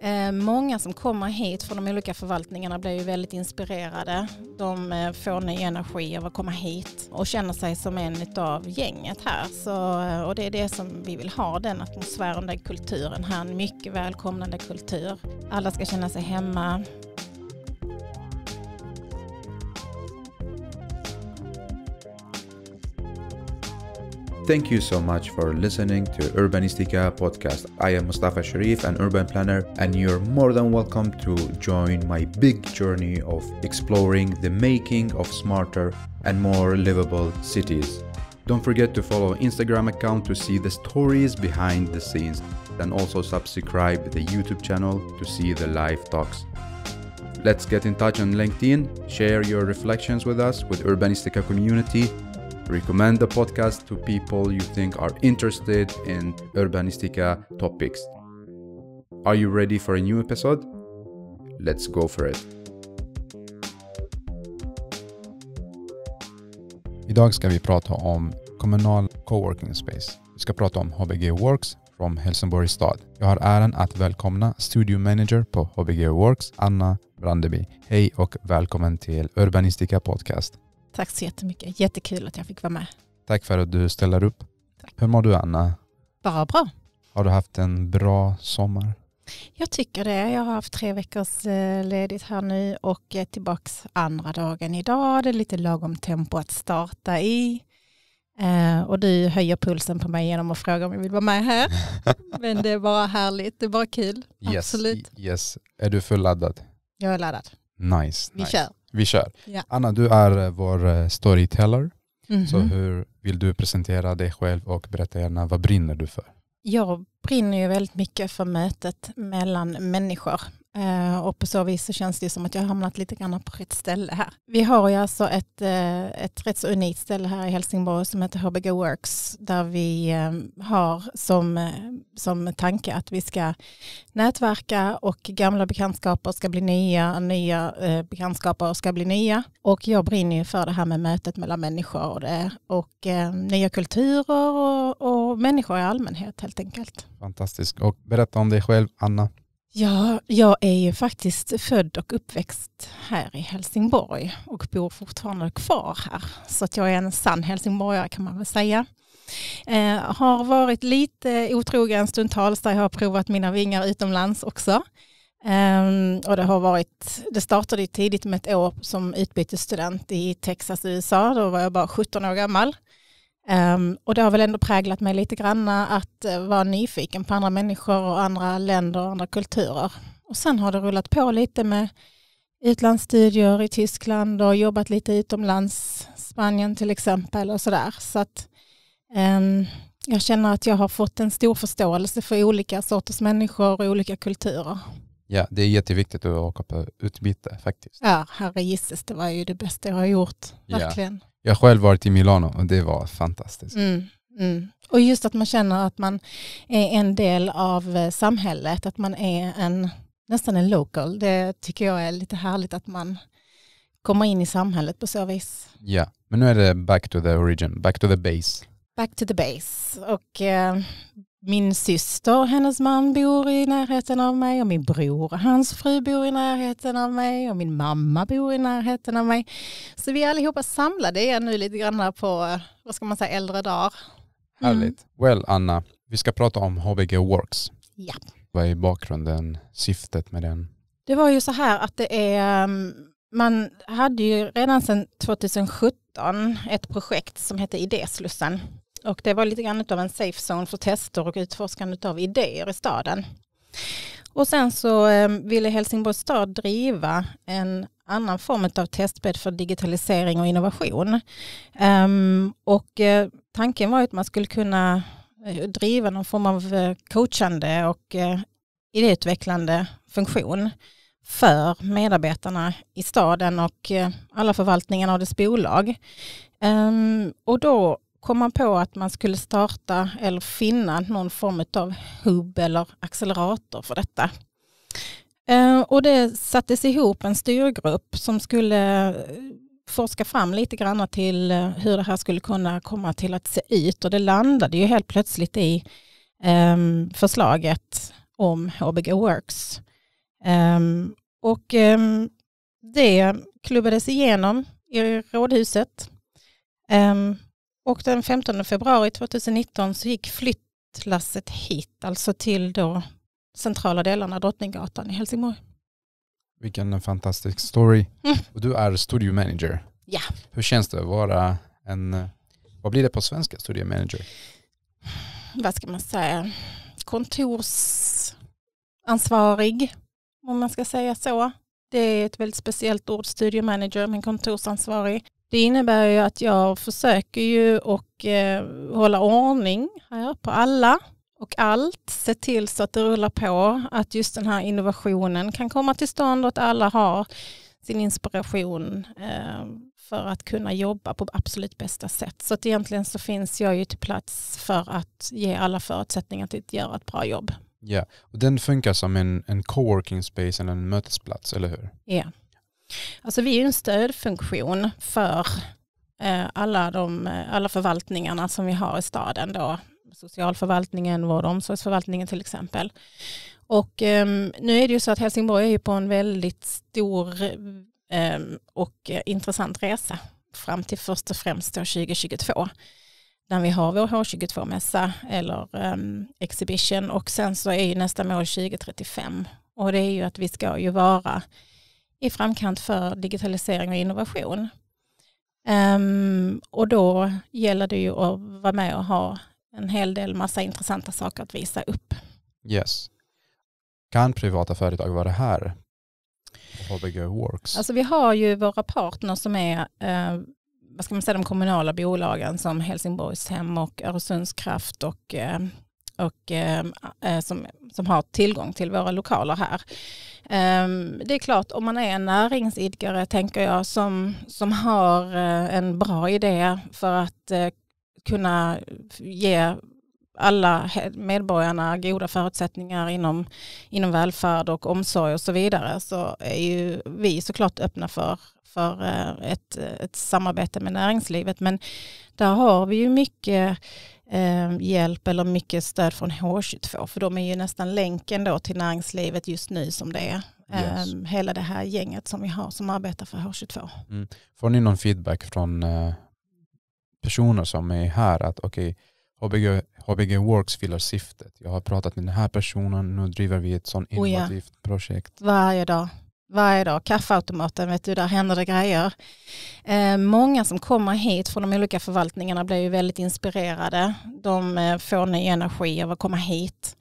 Eh, många som kommer hit från de olika förvaltningarna blir ju väldigt inspirerade. De eh, får ny energi av att komma hit och känner sig som en av gänget här. Så, eh, och det är det som vi vill ha, den atmosfären, den kulturen här. En mycket välkomnande kultur. Alla ska känna sig hemma. Thank you so much for listening to Urbanistica podcast. I am Mustafa Sharif, an urban planner, and you're more than welcome to join my big journey of exploring the making of smarter and more livable cities. Don't forget to follow Instagram account to see the stories behind the scenes and also subscribe the YouTube channel to see the live talks. Let's get in touch on LinkedIn, share your reflections with us with Urbanistica community Recommend the podcast to people you think are interested in urbanistica topics. Are you ready for a new episode? Let's go for it. Idag ska vi prata om kommunal coworking space. Vi ska prata om HBG Works från Helsingborgs stad. Jag har äran att välkomna studio manager på HBG Works, Anna Brandeby. Hej och välkommen till Urbanistica Podcast. Tack så jättemycket. Jättekul att jag fick vara med. Tack för att du ställer upp. Tack. Hur mår du Anna? Bara bra. Har du haft en bra sommar? Jag tycker det. Jag har haft tre veckors eh, ledigt här nu och är tillbaks andra dagen idag. Det är lite lagom tempo att starta i. Eh, och du höjer pulsen på mig genom att fråga om jag vill vara med här. Men det är bara härligt. Det är bara kul. Yes, Absolut. Yes. Är du fulladdad? Jag är laddad. Nice. Vi nice. kör. Vi kör. Ja. Anna, du är eh, vår eh, storyteller. Så Mhm. hur vill du presentera dig själv och berätta gärna vad brinner du för? Jag brinner ju väldigt mycket för mötet mellan människor. Eh, och på så vis så känns det som att jag har hamnat lite grann på rätt ställe här. Vi har ju alltså ett, eh, ett rätt så unikt ställe här i Helsingborg som heter HBG Works där vi eh, har som, som tanke att vi ska nätverka och gamla bekantskaper ska bli nya, nya bekantskaper ska bli nya. Och jag brinner ju för det här med mötet mellan människor och, det, och nya kulturer och, och människor i allmänhet helt enkelt. Fantastiskt. Och berätta om dig själv, Anna. Ja, jag är ju faktiskt född och uppväxt här i Helsingborg och bor fortfarande kvar här. Så att jag är en sann helsingborgare kan man väl säga. Eh, har varit lite otrogen stundtals där jag har provat mina vingar utomlands också. Ehm, och det har varit, det startade tidigt med ett år som utbytesstudent i Texas, USA. Då var jag bara 17 år gammal. Ehm, och det har väl ändå präglat mig lite grann att eh, vara nyfiken på andra människor och andra länder och andra kulturer. Och sen har det rullat på lite med utlandsstudier i Tyskland och jobbat lite utomlands, Spanien till exempel och sådär. Så att ehm, jag känner att jag har fått en stor förståelse för olika sorters människor och olika kulturer. Ja, det är jätteviktigt att åka på utbyte faktiskt. Ja, herre gisses, det var ju det bästa jag har gjort, verkligen. Jag har själv varit i Milano och det var fantastiskt. Mm, mm. Och just att man känner att man är en del av eh, samhället, att man är en, nästan en local. Det tycker jag är lite härligt att man kommer in i samhället på så vis. Ja, men nu är det back to the origin, back to the base. Back to the base. Och eh, min syster, hennes man bor i närheten av mig och min bror och hans fru bor i närheten av mig och min mamma bor i närheten av mig. Så vi är allihopa samlade igen nu lite grann på, vad ska man säga, äldre dagar. Mm. Härligt. Well, Anna, vi ska prata om HBG Works. Ja. Vad är bakgrunden, syftet med den? Det var ju så här att det är, um, man hade ju redan sedan 2017 ett projekt som hette Idéslussen. Och det var lite grann av en safe zone för tester och utforskande av idéer i staden. Och sen så ehm, ville Helsingborgs stad driva en annan form av testbädd för digitalisering och innovation. Ehm, och eh, tanken var att man skulle kunna eh, driva någon form av eh, coachande och idéutvecklande funktion för medarbetarna i staden och alla förvaltningarna och dess bolag. Ehm, och då kom man på att man skulle starta eller finna någon form av hubb eller accelerator för detta. Eh, och det sattes ihop en styrgrupp som skulle eh, forska fram lite grann till eh, hur det här skulle kunna komma till att se ut och det landade ju helt plötsligt i ehm, förslaget om HBG Works ehm, och ehm, det klubbades igenom i rådhuset. Och den 15 februari 2019 så gick flyttlasset hit, alltså till då centrala delarna Drottninggatan i Helsingborg. Vilken fantastisk story. Mm. Och du är studio manager. Ja. Hur känns det att vara en, vad blir det på svenska, studio manager? Vad ska man säga, kontorsansvarig, om man ska säga så. Det är ett väldigt speciellt ord, studio manager, men kontorsansvarig. Det innebär ju att jag försöker ju och eh, hålla ordning här på alla och allt. Se till så att det rullar på, att just den här innovationen kan komma till stånd och att alla har sin inspiration eh, för att kunna jobba på absolut bästa sätt. Så att egentligen så finns jag ju till plats för att ge alla förutsättningar till att göra ett bra jobb. Ja, och den funkar som en, en coworking space eller en mötesplats, eller hur? Ja. Alltså vi är ju en stödfunktion för eh, alla, de, eh, alla förvaltningarna som vi har i staden då. Socialförvaltningen, vård och omsorgsförvaltningen till exempel. Och eh, nu är det ju så att Helsingborg är på en väldigt stor ehm, eh, och intressant resa fram till först och främst 2022 när vi har vår H22-mässa eller um, exhibition och sen så är ju nästa mål 2035 och det är ju att vi ska ju vara i framkant för digitalisering och innovation. Um, och då gäller det ju att vara med och ha en hel del massa intressanta saker att visa upp. Yes. Kan privata företag vara här? HBG Works? Alltså vi har ju våra partners som är uh, vad ska man säga, de kommunala bolagen som Helsingborgshem och Öresundskraft och, eh, och ehm, eh, som, som har tillgång till våra lokaler här. Ehm, det är klart, om man är en näringsidkare, tänker jag, som, som har eh, en bra idé för att eh, kunna ge alla medborgarna goda förutsättningar inom, inom välfärd och omsorg och så vidare så är ju vi såklart öppna för, för eh, ett, ett samarbete med näringslivet. Men där har vi ju mycket eh, hjälp eller mycket stöd från H22 för de är ju nästan länken då till näringslivet just nu som det är. Yes. Eh, hela det här gänget som vi har som arbetar för H22. Mm. Får ni någon feedback från eh, personer som är här att okej, okay, HBG, HBG Works fyller syftet. Jag har pratat med den här personen, nu driver vi ett sånt innovativt oh ja. projekt. Varje dag varje dag. Kaffeautomaten, vet du, där händer det grejer. Eh, många som kommer hit från de olika förvaltningarna blir ju väldigt inspirerade. De eh, får ny energi av att komma hit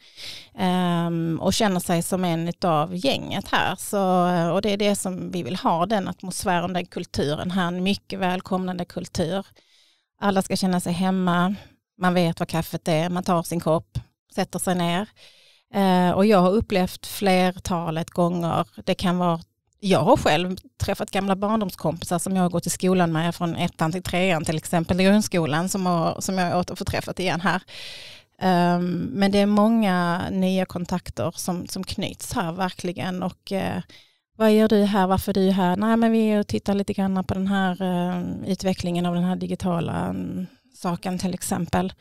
eh, och känner sig som en av gänget här. Så, eh, och det är det som vi vill ha, den atmosfären, den kulturen här, en mycket välkomnande kultur. Alla ska känna sig hemma, man vet vad kaffet är, man tar sin kopp, sätter sig ner. Eh, och jag har upplevt flertalet gånger, det kan vara jag har själv träffat gamla barndomskompisar som jag har gått i skolan med från ettan till trean till exempel i grundskolan som, har, som jag återförträffat igen här. Um, men det är många nya kontakter som, som knyts här verkligen och uh, vad gör du här, varför är du här? Nej men vi tittar lite grann på den här uh, utvecklingen av den här digitala um, saken till exempel.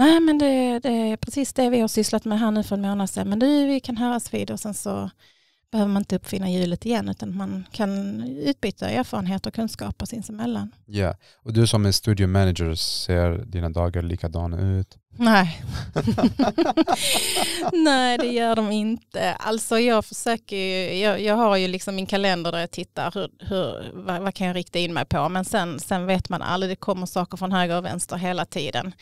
Nej men det, det, är precis det vi har sysslat med här nu för en månad sedan. Men du, vi kan höras vid och sen så behöver man inte uppfinna hjulet igen utan man kan utbyta erfarenhet och kunskaper sinsemellan. Ja, och du som är studio manager, ser dina dagar likadana ut? Nej. Nej, det gör de inte. Alltså jag försöker ju, jag, jag har ju liksom min kalender där jag tittar hur, hur, vad, vad kan jag rikta in mig på. Men sen, sen vet man aldrig, det kommer saker från höger och vänster hela tiden.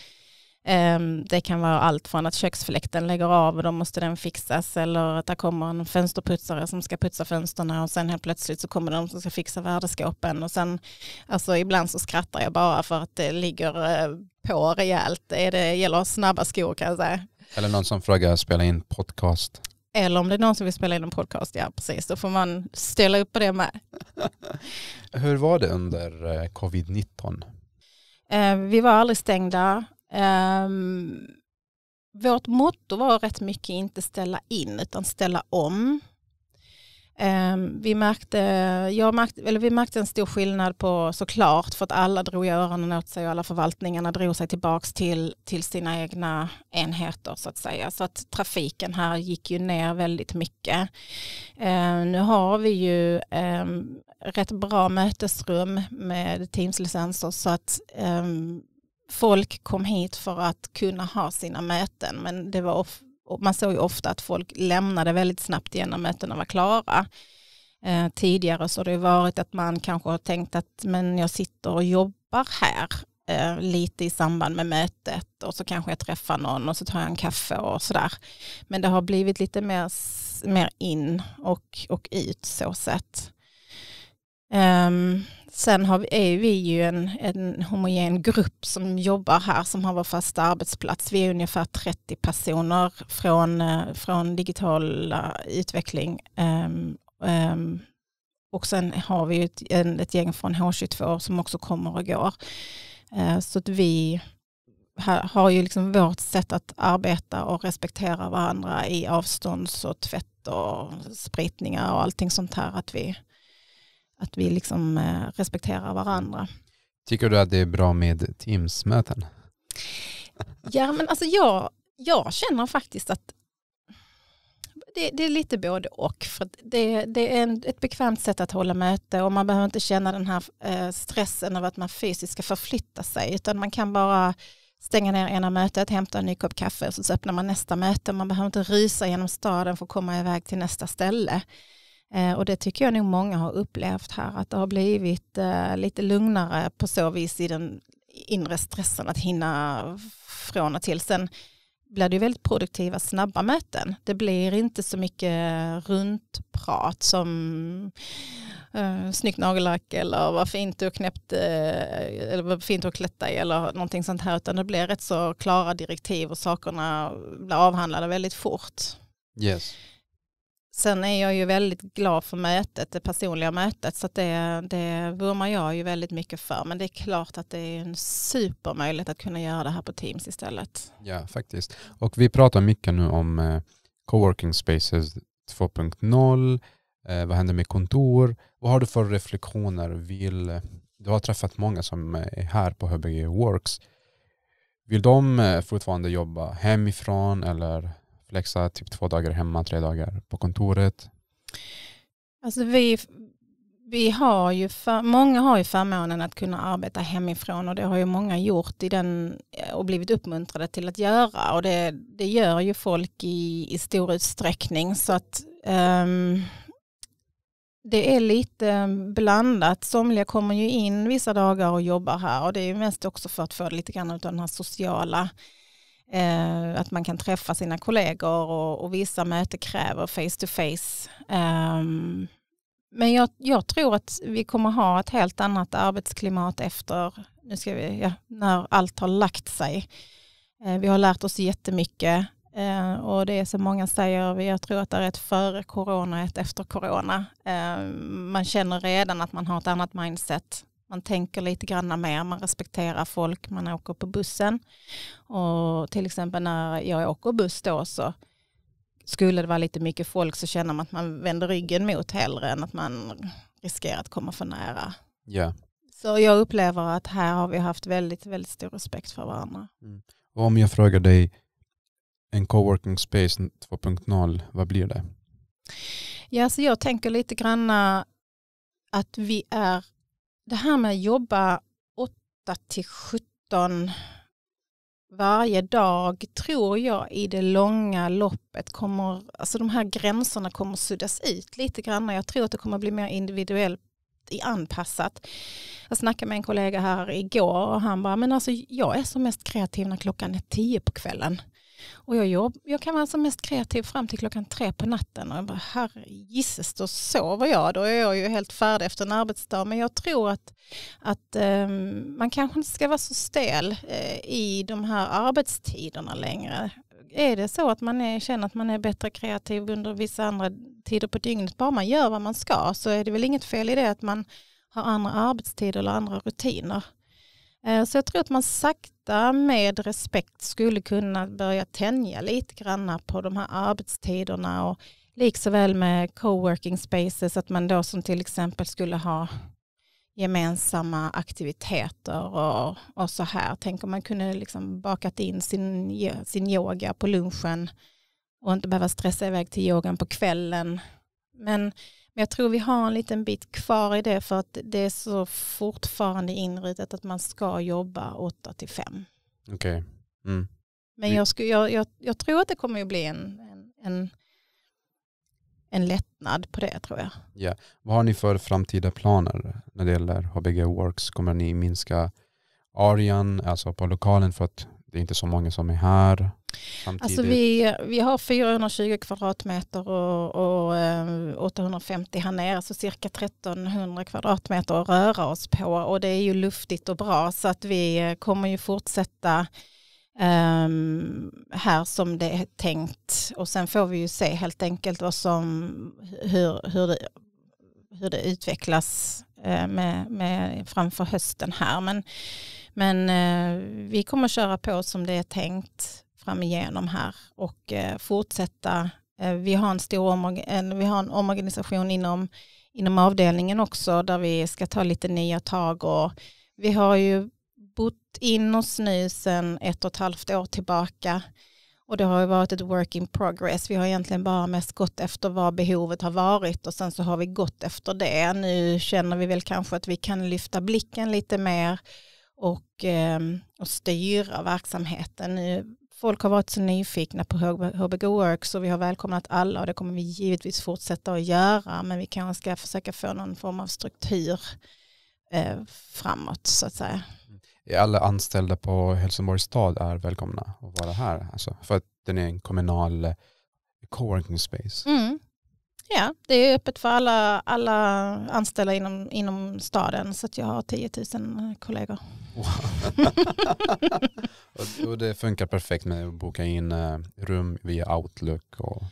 Ehm, det kan vara allt från att köksfläkten lägger av och då måste den fixas eller att det kommer en fönsterputsare som ska putsa fönstren och sen helt plötsligt så kommer de som ska fixa värdeskåpen och sen alltså ibland så skrattar jag bara för att det ligger eh, på rejält. Det gäller snabba skor kan jag säga. Eller någon som frågar spela in podcast. Eller om det är någon som vill spela in en podcast, ja precis, då får man ställa upp på det med. Hur var det under eh, covid-19? Eh, vi var aldrig stängda. Um, vårt motto var rätt mycket inte ställa in utan ställa om. Um, vi, märkte, jag märkte, eller vi märkte en stor skillnad på såklart för att alla drog öronen åt sig och alla förvaltningarna drog sig tillbaka till, till sina egna enheter så att säga. Så att trafiken här gick ju ner väldigt mycket. Um, nu har vi ju um, rätt bra mötesrum med Teams-licenser så att folk kom hit för att kunna ha sina möten men det var man såg ju ofta att folk lämnade väldigt snabbt igen när mötena var klara. Eh, tidigare så har det varit att man kanske har tänkt att men jag sitter och jobbar här eh, lite i samband med mötet och så kanske jag träffar någon och så tar jag en kaffe och sådär. Men det har blivit lite mer, mer in och, och ut så sett. Um, Sen har vi, är vi ju en, en homogen grupp som jobbar här som har vår fasta arbetsplats. Vi är ungefär 30 personer från, eh, från digital eh, utveckling. Um, um, och sen har vi ett, en, ett gäng från H22 som också kommer och går. Uh, så att vi har ju liksom vårt sätt att arbeta och respektera varandra i avstånds och tvätt och spritningar och allting sånt här. Att vi, att vi liksom eh, respekterar varandra. Tycker du att det är bra med Teams-möten? Ja, men alltså jag, jag känner faktiskt att det, det, är lite både och. För det, det är en, ett bekvämt sätt att hålla möte och man behöver inte känna den här eh, stressen av att man fysiskt ska förflytta sig utan man kan bara stänga ner ena mötet, hämta en ny kopp kaffe och så öppnar man nästa möte. Man behöver inte rysa genom staden för att komma iväg till nästa ställe. Eh, och det tycker jag nog många har upplevt här, att det har blivit eh, lite lugnare på så vis i den inre stressen att hinna från och till. Sen blir det väldigt produktiva, snabba möten. Det blir inte så mycket runtprat som eh, snyggt nagellack eller vad fint du knäppt eh, eller vad fint du har klätt dig eller någonting sånt här utan det blir rätt så klara direktiv och sakerna blir avhandlade väldigt fort. Yes. Sen är jag ju väldigt glad för mötet, det personliga mötet, så det, det vurmar jag ju väldigt mycket för. Men det är klart att det är en supermöjlighet att kunna göra det här på Teams istället. Ja, faktiskt. Och vi pratar mycket nu om eh, coworking spaces 2.0, eh, vad händer med kontor? Vad har du för reflektioner? Vill, du har träffat många som är här på HBG Works. Vill de eh, fortfarande jobba hemifrån eller flexa typ två dagar hemma, tre dagar på kontoret? Alltså vi, vi har ju för, många har ju förmånen att kunna arbeta hemifrån och det har ju många gjort i den, och blivit uppmuntrade till att göra och det, det gör ju folk i, i stor utsträckning så att um, det är lite blandat. Somliga kommer ju in vissa dagar och jobbar här och det är mest också för att få lite grann av den här sociala Eh, att man kan träffa sina kollegor och, och vissa möten kräver face to face. Eh, men jag, jag, tror att vi kommer ha ett helt annat arbetsklimat efter, nu ska vi, ja, när allt har lagt sig. Eh, vi har lärt oss jättemycket eh, och det är som många säger, jag tror att det är ett före corona och ett efter corona. Ehm, man känner redan att man har ett annat mindset man tänker lite grann mer, man respekterar folk, man åker på bussen. Och till exempel när jag åker buss då så skulle det vara lite mycket folk så känner man att man vänder ryggen mot hellre än att man riskerar att komma för nära. Yeah. Så jag upplever att här har vi haft väldigt, väldigt stor respekt för varandra. Mm. Och om jag frågar dig, en coworking space 2.0, vad blir det? Ja, så jag tänker lite grann att vi är det här med att jobba 8 till 17 varje dag tror jag i det långa loppet kommer, alltså de här gränserna kommer suddas ut lite grann. Jag tror att det kommer bli mer individuellt anpassat. Jag snackade med en kollega här igår och han bara, men alltså jag är som mest kreativ när klockan är tio på kvällen. Och jag, jobb, jag kan vara som mest kreativ fram till klockan tre på natten. Och jag bara, herre gisses, då sover jag. Då är jag ju helt färdig efter en arbetsdag. Men jag tror att, att um, man kanske inte ska vara så stel uh, i de här arbetstiderna längre. Är det så att man är, känner att man är bättre kreativ under vissa andra tider på dygnet, bara man gör vad man ska, så är det väl inget fel i det att man har andra arbetstider eller andra rutiner. Eh, så jag tror att man sakta med respekt skulle kunna börja tänja lite grann på de här arbetstiderna och Liksåväl med coworking spaces, att man då som till exempel skulle ha gemensamma aktiviteter och, och så här. Tänk om man kunde liksom bakat in sin, sin yoga på lunchen och inte behöva stressa iväg till yogan på kvällen. Men, men jag tror vi har en liten bit kvar i det för att det är så fortfarande inrutat att man ska jobba 8 till 5. Okej. Okay. Mm. Men jag, sku, jag, jag, jag, tror att det kommer att bli en, en, en, en lättnad på det tror jag. Ja. Vad har ni för framtida planer när det gäller HBG Works? Kommer ni minska arean, alltså på lokalen för att det är inte så många som är här? Samtidigt. Alltså vi, vi har 420 kvadratmeter och, och eh, 850 här nere, så cirka 1300 kvadratmeter att röra oss på och det är ju luftigt och bra så att vi eh, kommer ju fortsätta um, här som det är tänkt och sen får vi ju se helt enkelt vad som, hur, hur, det, hur det utvecklas eh, med, med framför hösten här men, men eh, vi kommer köra på som det är tänkt fram igenom här och eh, fortsätta. Eh, vi har en stor omorg vi har en omorganisation inom, inom avdelningen också där vi ska ta lite nya tag och vi har ju bott in oss nu sedan ett och ett halvt år tillbaka och det har ju varit ett work in progress. Vi har egentligen bara mest gått efter vad behovet har varit och sen så har vi gått efter det. Nu känner vi väl kanske att vi kan lyfta blicken lite mer och, eh, och styra verksamheten. Nu folk har varit så nyfikna på HBG Works och vi har välkomnat alla och det kommer vi givetvis fortsätta att göra men vi kanske ska försöka få någon form av struktur eh, framåt så att säga. Alla anställda på Helsingborgs stad är välkomna att vara här alltså, för att den är en kommunal eh, coworking space. Mm. Ja, det är öppet för alla, alla anställda inom, inom staden så jag har 10 000 kollegor. och det funkar perfekt med att boka in eh, rum via Outlook? Och...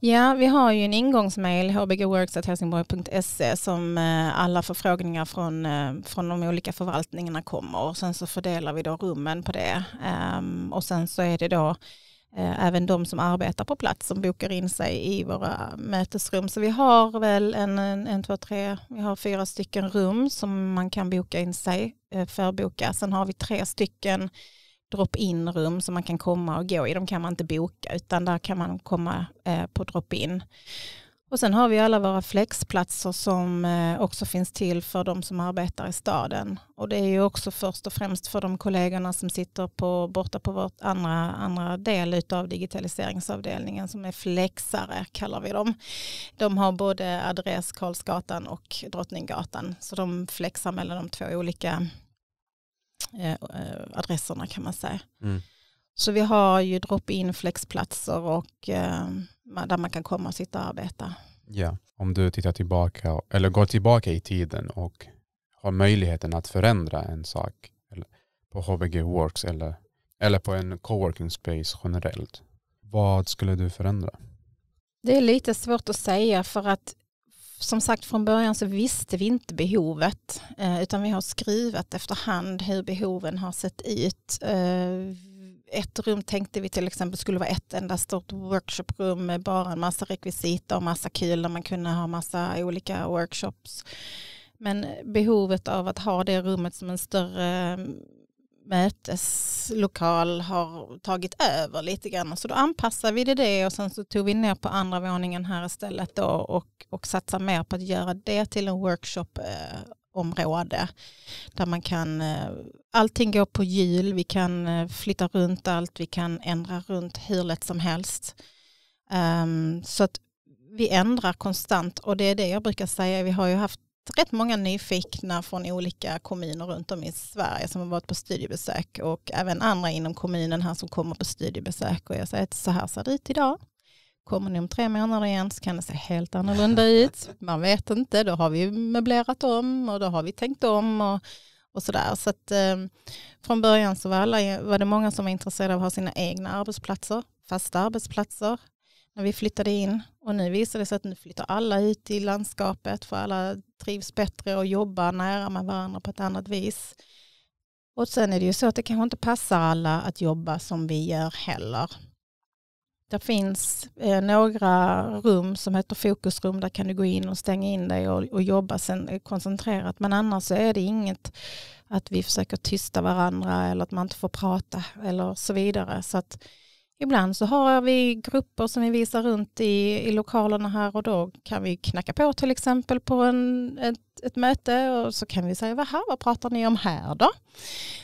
Ja, vi har ju en ingångsmail, hbgworks.helsingborg.se som eh, alla förfrågningar från, eh, från de olika förvaltningarna kommer och sen så fördelar vi då rummen på det. Um, och sen så är det då Eh, även de som arbetar på plats som bokar in sig i våra mötesrum. Så vi har väl en, en, en två, tre, vi har fyra stycken rum som man kan boka in sig, eh, förboka. Sen har vi tre stycken drop-in rum som man kan komma och gå i. De kan man inte boka utan där kan man komma eh, på drop-in. Och sen har vi alla våra flexplatser som eh, också finns till för de som arbetar i staden. Och det är ju också först och främst för de kollegorna som sitter på, borta på vårt andra, andra del av digitaliseringsavdelningen som är flexare kallar vi dem. De har både adress Karlsgatan och Drottninggatan så de flexar mellan de två olika eh, eh adresserna kan man säga. Mm. Så vi har ju drop-in flexplatser och eh, där man kan komma och sitta och arbeta. Ja, om du tittar tillbaka eller går tillbaka i tiden och har möjligheten att förändra en sak på HBG Works eller, eller på en coworking space generellt. Vad skulle du förändra? Det är lite svårt att säga för att som sagt från början så visste vi inte behovet eh, utan vi har skrivit efterhand hur behoven har sett ut. Ett rum tänkte vi till exempel skulle vara ett enda stort workshoprum med bara en massa rekvisita och massa kul där man kunde ha massa olika workshops. Men behovet av att ha det rummet som en större mm, möteslokal har tagit över lite grann. Så då anpassade vi det och sen så tog vi ner på andra våningen här istället då och, och satsade mer på att göra det till en workshop eh, område där man kan, eh, allting går på hjul, vi kan eh, flytta runt allt, vi kan ändra runt hur lätt som helst. Um, så att vi ändrar konstant och det är det jag brukar säga, vi har ju haft rätt många nyfikna från olika kommuner runt om i Sverige som har varit på studiebesök och även andra inom kommunen här som kommer på studiebesök och jag säger att så här ser det ut idag. Kommer ni om tre månader igen så kan det se helt annorlunda ut. Man vet inte, då har vi möblerat om och då har vi tänkt om och, och sådär. Så att, eh, från början så var, alla, var det många som var intresserade av att ha sina egna arbetsplatser, fasta arbetsplatser när vi flyttade in. Och nu visar det sig att nu flyttar alla ut i landskapet för alla trivs bättre och jobbar nära med varandra på ett annat vis. Och sen är det ju så att det kanske inte passar alla att jobba som vi gör heller. Det finns eh, några rum som heter fokusrum. Där kan du gå in och stänga in dig och, och jobba sen, eh, koncentrerat. Men annars så är det inget att vi försöker tysta varandra eller att man inte får prata eller så vidare. Så att ibland så har vi grupper som vi visar runt i, i lokalerna här och då kan vi knacka på till exempel på en, ett, ett möte och så kan vi säga vad, här, vad pratar ni om här då?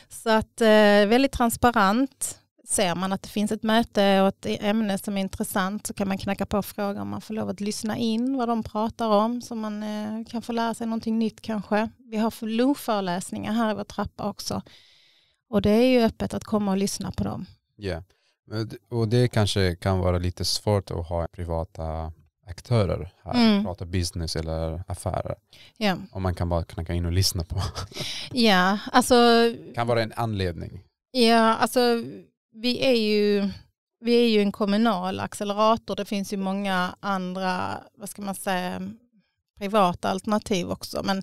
Så att eh, väldigt transparent ser man att det finns ett möte och ett ämne som är intressant så kan man knacka på och fråga om man får lov att lyssna in vad de pratar om så man eh, kan få lära sig någonting nytt kanske. Vi har lunchföreläsningar här i vår trappa också och det är ju öppet att komma och lyssna på dem. Ja, yeah. och det kanske kan vara lite svårt att ha privata aktörer här, mm. prata business eller affärer. Yeah. Om man kan bara knacka in och lyssna på. ja, alltså. Kan vara en anledning. Ja, alltså vi är ju vi är ju en kommunal accelerator. Det finns ju många andra, vad ska man säga, privata alternativ också. Men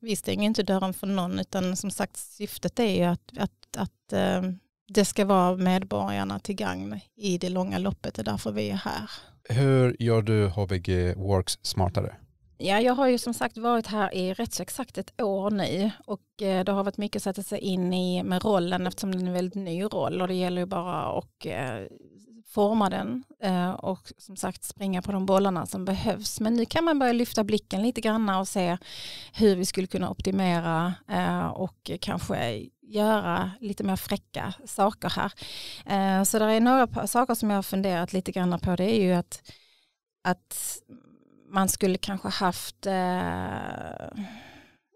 vi stänger inte dörren för någon utan som sagt syftet är ju att, att, att eh, det ska vara medborgarna till gagn i det långa loppet. Det är därför vi är här. Hur gör du HBG Works smartare? Ja, jag har ju som sagt varit här i rätt så exakt ett år nu och eh, det har varit mycket att sätta sig in i med rollen eftersom det är en väldigt ny roll och det gäller ju bara att eh, forma den eh, och som sagt springa på de bollarna som behövs. Men nu kan man börja lyfta blicken lite grann och se hur vi skulle kunna optimera och kanske göra lite mer fräcka saker här. Så det är några saker som jag har funderat lite grann på. Det är ju att, att man skulle kanske haft eh,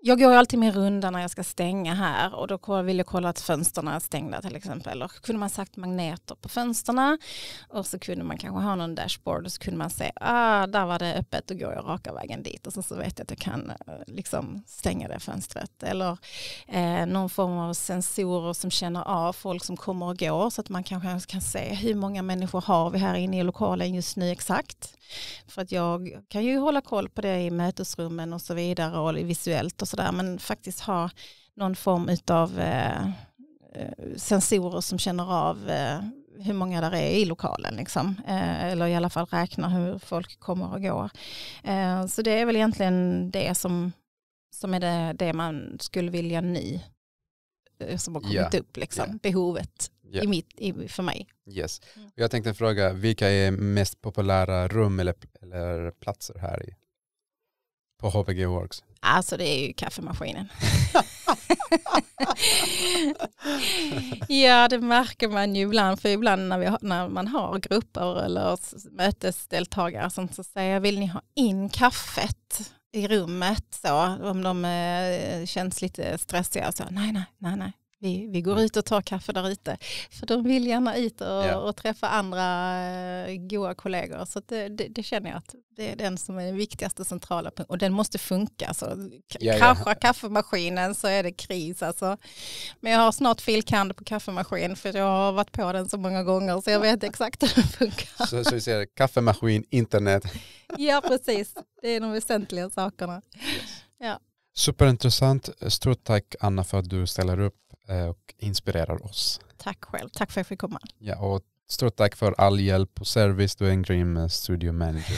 jag går alltid min runda när jag ska stänga här och då vill jag kolla att fönstren är stängda till exempel. Och kunde man sagt magneter på fönstren och så kunde man kanske ha någon dashboard och så kunde man se, ah, där var det öppet, då går jag raka vägen dit och så, så vet jag att jag kan eh, liksom stänga det fönstret. Eller eh, någon form av sensorer som känner av folk som kommer och går så att man kanske kan se hur många människor har vi här inne i lokalen just nu exakt. För att jag kan ju hålla koll på det i mötesrummen och så vidare och visuellt och så sådär men faktiskt ha någon form av eh, eh, sensorer som känner av eh, hur många där är i lokalen. Liksom. Eh, eller i alla fall räkna hur folk kommer och går. Eh, så det är väl egentligen det som, som är det, det man skulle vilja nu. Eh, som har kommit yeah. upp, liksom. Yeah. behovet yeah. i mitt, i, för mig. Yes. Mm. Jag tänkte fråga, vilka är mest populära rum eller, eller platser här i, på HPG Works? Alltså det är ju kaffemaskinen. ja det märker man ju ibland, för ibland när, vi när man har grupper eller mötesdeltagare som så säger vill ni ha in kaffet i rummet så om de eh, känns lite stressiga så nej nej nej nej vi, vi går mm. ut och tar kaffe där ute. För de vill gärna ut och, ja. och träffa andra eh, goa kollegor. Så det, det, det, känner jag att det är den som är den viktigaste centrala punkten. Och den måste funka. Så ja, kraschar ja. kaffemaskinen så är det kris. Alltså. Men jag har snart filkande på kaffemaskin för jag har varit på den så många gånger så jag vet exakt hur den funkar. Så, så vi ser kaffemaskin, internet. ja, precis. Det är de väsentliga sakerna. Yes. Ja. Superintressant. Stort tack Anna för att du ställer upp och inspirerar oss. Tack själv, tack för att jag fick komma. Ja, och stort tack för all hjälp och service. Du är en grym eh, studio manager.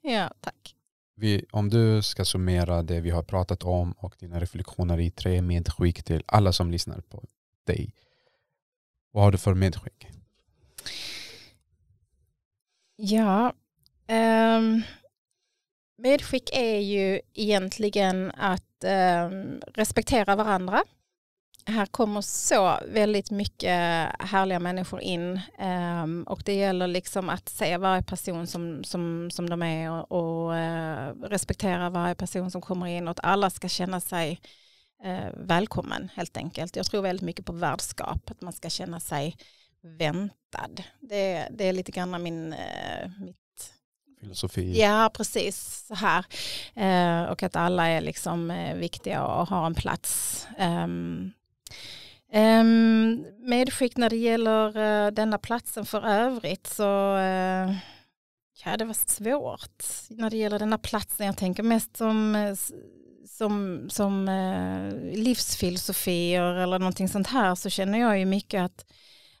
ja, tack. Vi, om du ska summera det vi har pratat om och dina reflektioner i tre medskick till alla som lyssnar på dig. Vad har du för medskick? Ja, um, medskick är ju egentligen att eh, respektera varandra. Här kommer så väldigt mycket härliga människor in eh, och det gäller liksom att se varje person som, som, som de är och, och eh, respektera varje person som kommer in och att alla ska känna sig eh, välkommen helt enkelt. Jag tror väldigt mycket på värdskap, att man ska känna sig väntad. Det, det är lite grann min, eh, mitt filosofi. Ja, precis så här. Eh, och att alla är liksom eh, viktiga och har en plats. Um, um, medskick när det gäller uh, denna platsen för övrigt så uh, ja, det var svårt när det gäller denna platsen. Jag tänker mest som eh, som, som eh, livsfilosofier eller någonting sånt här så känner jag ju mycket att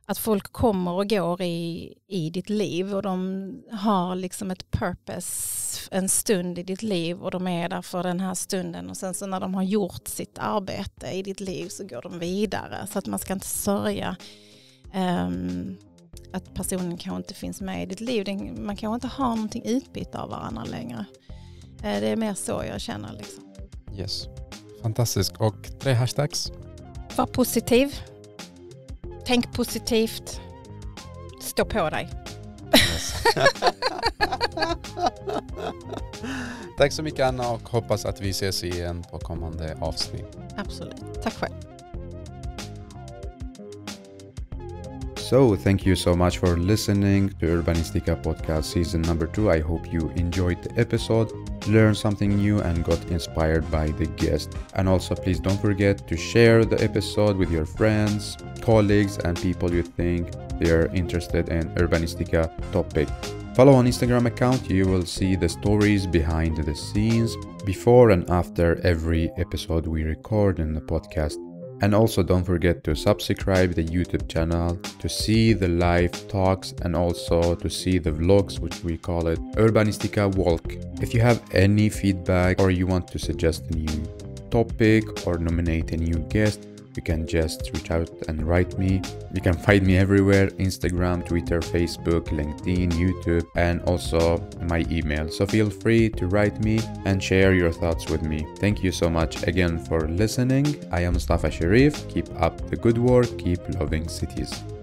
att folk kommer och går i, i ditt liv och de har liksom ett purpose en stund i ditt liv och de är där för den här stunden och sen så när de har gjort sitt arbete i ditt liv så går de vidare så att man ska inte sörja um, att personen kanske inte finns med i ditt liv. Man kanske inte har någonting utbyte av varandra längre. Eh, det är mer så jag känner. Liksom. Yes. Fantastiskt. Och tre hashtags? Var positiv. Tänk positivt. Stå på dig. Yes. Tack så mycket Anna och hoppas att vi ses igen på kommande avsnitt. Absolut. Tack själv. So, thank you so much for listening to Urbanistica podcast season number two. I hope you enjoyed the episode, learned something new, and got inspired by the guest. And also, please don't forget to share the episode with your friends, colleagues, and people you think they're interested in Urbanistica topic. Follow on Instagram account, you will see the stories behind the scenes before and after every episode we record in the podcast. And also don't forget to subscribe the YouTube channel to see the live talks and also to see the vlogs which we call it Urbanistica Walk. If you have any feedback or you want to suggest a new topic or nominate a new guest, you can just reach out and write me. You can find me everywhere Instagram, Twitter, Facebook, LinkedIn, YouTube, and also my email. So feel free to write me and share your thoughts with me. Thank you so much again for listening. I am Mustafa Sharif. Keep up the good work, keep loving cities.